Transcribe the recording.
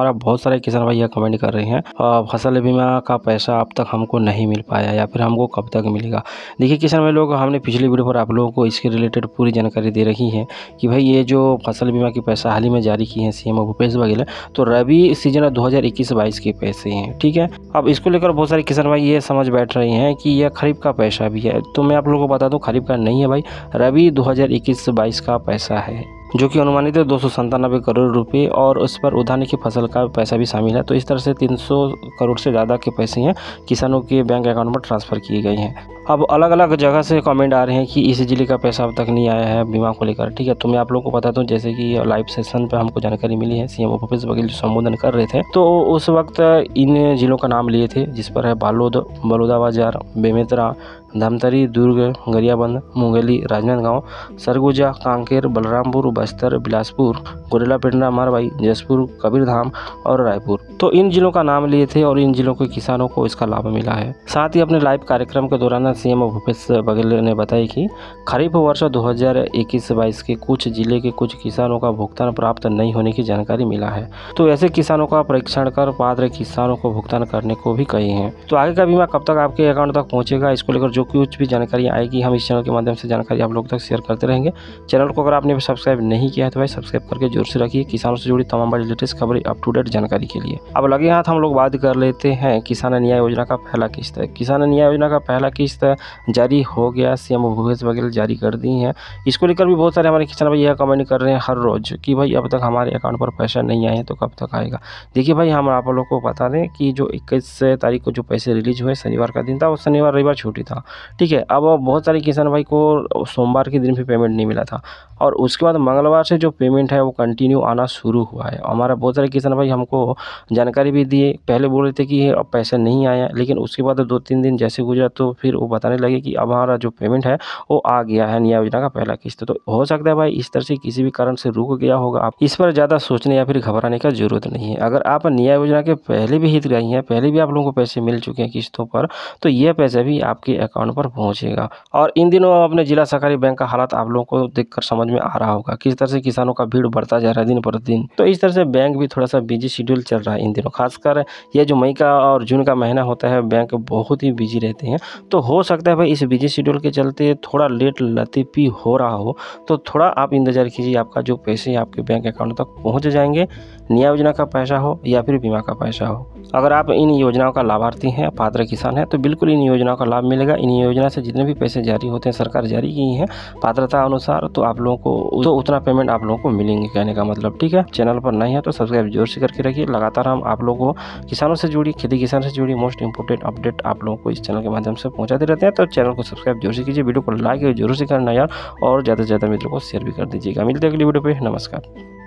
हमारा बहुत सारे किसान भाई यह कमेंट कर रहे हैं फ़सल बीमा का पैसा अब तक हमको नहीं मिल पाया या फिर हमको कब तक मिलेगा? देखिए किसान भाई लोग, हमने पिछली वीडियो पर आप लोगों को इसके रिलेटेड पूरी जानकारी दे रही है कि भाई ये जो फ़सल बीमा की पैसा हाल ही में जारी की है सीएम भूपेश बघेल तो रबी सीज़न दो हज़ार के पैसे हैं, ठीक है? अब इसको लेकर बहुत सारे किसान भाई ये समझ बैठ रहे हैं कि यह खरीफ का पैसा भी है। तो मैं आप लोगों को बता दूँ, खरीफ का नहीं है भाई, रबी 2021-22 का पैसा है। जो कि अनुमानित है दो सौ करोड़ रुपए और उस पर उधाने की फ़सल का पैसा भी शामिल है। तो इस तरह से 300 करोड़ से ज़्यादा के पैसे हैं किसानों के बैंक अकाउंट में ट्रांसफ़र किए गए हैं। अब अलग अलग जगह से कमेंट आ रहे हैं कि इस ज़िले का पैसा अब तक नहीं आया है बीमा को लेकर, ठीक है? तो मैं आप लोग को बता दूँ, जैसे कि लाइव सेशन पे हमको जानकारी मिली है सीएम भूपेश बघेल जो संबोधन कर रहे थे। तो उस वक्त इन जिलों का नाम लिए थे, जिस पर है बालोद, बलौदाबाजार, बेमेतरा, धमतरी, दुर्ग, गरियाबंद, मुंगेली, राजनांदगांव, सरगुजा, कांकेर, बलरामपुर, बस्तर, बिलासपुर, गोरेला पेंड्रा मारवाई जसपुर, कबीरधाम और रायपुर। तो इन जिलों का नाम लिए थे और इन जिलों के किसानों को इसका लाभ मिला है। साथ ही अपने लाइव कार्यक्रम के दौरान सीएम भूपेश बघेल ने बताया कि खरीफ वर्ष 2021-22 के कुछ ज़िले के कुछ किसानों का भुगतान प्राप्त नहीं होने की जानकारी मिला है। तो ऐसे किसानों का परीक्षण कर पात्र किसानों को भुगतान करने को भी कहे हैं। तो आगे का बीमा कब तक आपके अकाउंट तक पहुंचेगा, इसको लेकर जो कुछ भी जानकारी आएगी, हम इस चैनल के माध्यम से जानकारी आप लोग तक शेयर करते रहेंगे। चैनल को अगर आपने सब्सक्राइब नहीं किया है तो भाई सब्सक्राइब करके ज़ोर से रखिए किसानों से जुड़ी तमाम बड़ी लेटेस्ट खबरें अप टू डेट जानकारी के लिए। अब लगे हाथ हम लोग बात कर लेते हैं किसान न्याय योजना का पहला किस्त। किसान न्याय योजना का पहला किस्त जारी हो गया, सीएम भूपेश बघेल जारी कर दी है। इसको लेकर भी बहुत सारे हमारे किसान भाई यह कमेंट कर रहे हैं हर रोज कि भाई अब तक हमारे अकाउंट पर पैसा नहीं आए तो कब तक आएगा? देखिए भाई, हम आप लोग को बता दें कि जो इक्कीस तारीख को जो पैसे रिलीज़ हुए, शनिवार का दिन था वो शनिवार रविवार छुट्टी था। ठीक है, अब बहुत सारे किसान भाई को सोमवार के दिन भी पेमेंट नहीं मिला था। और उसके बाद मंगलवार से जो पेमेंट है वो कंटिन्यू आना शुरू हुआ है। हमारा बहुत सारे किसान भाई हमको जानकारी भी दिए, पहले बोल रहे थे कि अब पैसा नहीं आया लेकिन उसके बाद दो तीन दिन जैसे गुजरा तो फिर वो बताने लगे कि अब हमारा जो पेमेंट है, वो आ गया है न्याय योजना का पहला किस्त। तो हो सकता है भाई इस तरह से किसी भी कारण से रुक गया होगा आप। इस पर ज़्यादा सोचने या फिर घबराने का ज़रूरत नहीं है। अगर आप न्याय योजना के पहले भी हित रही हैं, पहले भी आप लोगों को पैसे मिल चुके हैं किस्तों पर तो यह पैसा भी आपके अकाउंट पर पहुँचेगा। और इन दिनों अपने जिला सहकारी बैंक का हालात आप लोगों को देखकर समझ में आ रहा होगा। किस तरह से किसानों का भीड़ बढ़ता जा रहा है दिन प्रतिदिन तो इस तरह से बैंक भी थोड़ा सा बिज़ी शेड्यूल चल रहा है इन दिनों। खासकर ये जो मई का और जून का महीना होता है, बैंक बहुत ही बिज़ी रहते हैं। तो हो सकता है भाई इस बिज़ी शेड्यूल के चलते थोड़ा लेट लतीफ़ी हो रहा हो तो थोड़ा आप इंतज़ार कीजिए, आपका जो पैसे आपके बैंक अकाउंट तक पहुँच जाएँगे। न्याय योजना का पैसा हो या फिर बीमा का पैसा हो। अगर आप इन योजनाओं का लाभार्थी हैं, पात्र किसान हैं तो बिल्कुल इन योजनाओं का लाभ मिलेगा। इन योजना से जितने भी पैसे जारी होते हैं, सरकार जारी की है, पात्रता अनुसार तो आप लोगों को तो उतना पेमेंट आप लोगों को मिलेंगे, कहने का मतलब ठीक है? चैनल पर नहीं है तो सब्सक्राइब ज़ोर से करके रखिए। लगातार हम आप लोगों को किसानों से जुड़ी, खेती किसान से जुड़ी मोस्ट इंपोर्टेंट अपडेट आप लोगों को इस चैनल के माध्यम से पहुंचाते रहते हैं। तो चैनल को सब्सक्राइब ज़ोर से कीजिए वीडियो को लाइक ज़रूर से करना यार, और ज़्यादा से ज़्यादा मित्रों को शेयर भी कर दीजिएगा। मिलते हैं अगली वीडियो पर नमस्कार।